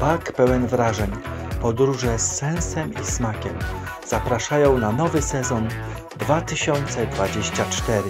bak pełen wrażeń, podróże z sensem i smakiem zapraszają na nowy sezon 2024.